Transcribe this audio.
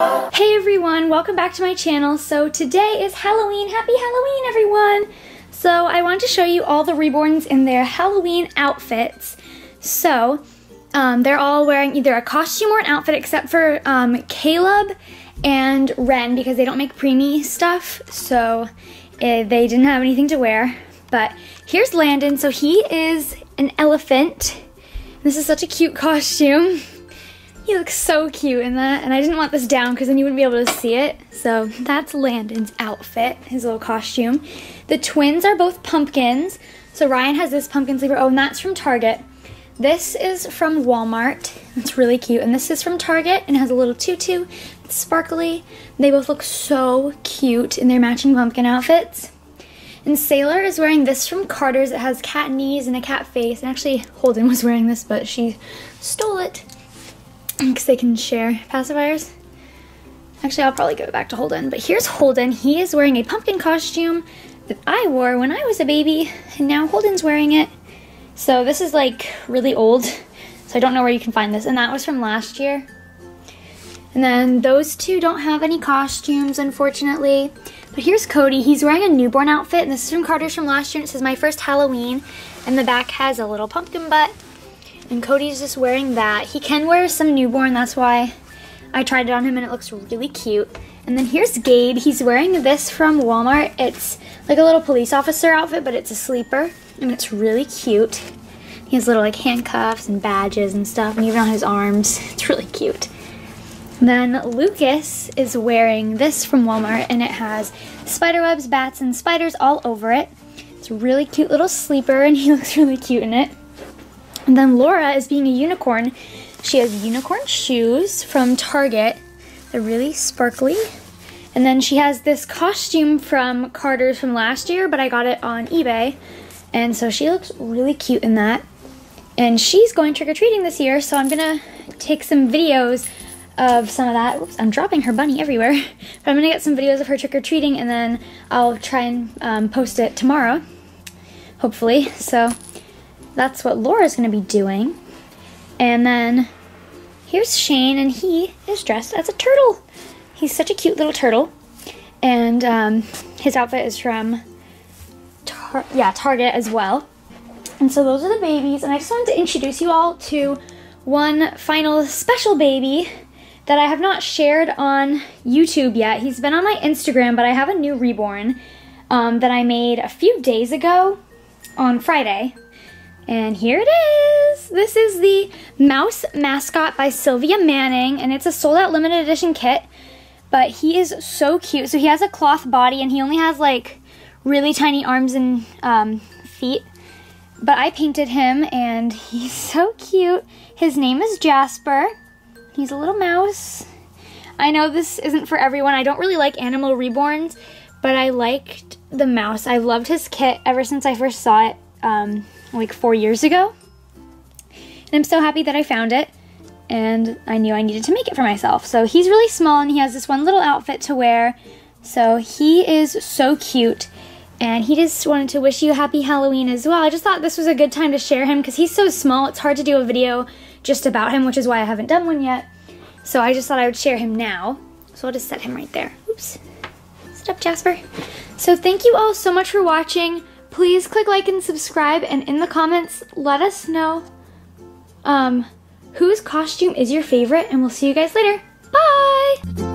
Hey everyone, welcome back to my channel. So today is Halloween. Happy Halloween everyone! So I want to show you all the reborns in their Halloween outfits. So um, they're all wearing either a costume or an outfit except for um, Caleb and Ren because they don't make preemie stuff. So uh, they didn't have anything to wear. But here's Landon. So he is an elephant. This is such a cute costume. He looks so cute in that, and I didn't want this down because then you wouldn't be able to see it. So that's Landon's outfit, his little costume. The twins are both pumpkins. So Ryan has this pumpkin sleeper. Oh, and that's from Target. This is from Walmart. It's really cute. And this is from Target and has a little tutu. It's sparkly. They both look so cute in their matching pumpkin outfits. And Sailor is wearing this from Carter's. It has cat knees and a cat face. And actually, Holden was wearing this, but she stole it because they can share pacifiers. Actually, I'll probably it back to Holden. But here's Holden. He is wearing a pumpkin costume that I wore when I was a baby, and now Holden's wearing it. So this is like really old, so I don't know where you can find this. And that was from last year. And then those two don't have any costumes, unfortunately. But here's Cody. He's wearing a newborn outfit, and this is from Carter's from last year. And it says, My First Halloween. And the back has a little pumpkin butt. And Cody's just wearing that. He can wear some newborn, that's why I tried it on him and it looks really cute. And then here's Gabe. He's wearing this from Walmart. It's like a little police officer outfit, but it's a sleeper. And it's really cute. He has little like handcuffs and badges and stuff, and even on his arms. It's really cute. Then Lucas is wearing this from Walmart, and it has spider webs, bats, and spiders all over it. It's a really cute little sleeper, and he looks really cute in it. And then Laura is being a unicorn. She has unicorn shoes from Target. They're really sparkly. And then she has this costume from Carter's from last year, but I got it on eBay. And so she looks really cute in that. And she's going trick-or-treating this year, so I'm gonna take some videos of some of that. Oops, I'm dropping her bunny everywhere. But I'm gonna get some videos of her trick-or-treating and then I'll try and um, post it tomorrow, hopefully. So that's what Laura's gonna be doing. And then here's Shane, and he is dressed as a turtle. He's such a cute little turtle. And um, his outfit is from, Tar yeah, Target as well. And so those are the babies, and I just wanted to introduce you all to one final special baby that I have not shared on YouTube yet. He's been on my Instagram, but I have a new reborn um, that I made a few days ago on Friday. And here it is. This is the Mouse Mascot by Sylvia Manning, and it's a sold out limited edition kit. But he is so cute. So he has a cloth body, and he only has like really tiny arms and um, feet. But I painted him, and he's so cute. His name is Jasper. He's a little mouse. I know this isn't for everyone. I don't really like animal reborns, but I liked the mouse. I loved his kit ever since I first saw it. Um, like four years ago. And I'm so happy that I found it and I knew I needed to make it for myself. So he's really small and he has this one little outfit to wear. So he is so cute and he just wanted to wish you happy Halloween as well. I just thought this was a good time to share him because he's so small. It's hard to do a video just about him, which is why I haven't done one yet. So I just thought I would share him now. So I'll just set him right there. Oops. Sit up, Jasper. So thank you all so much for watching. Please click like and subscribe and in the comments let us know um, whose costume is your favorite and we'll see you guys later. Bye!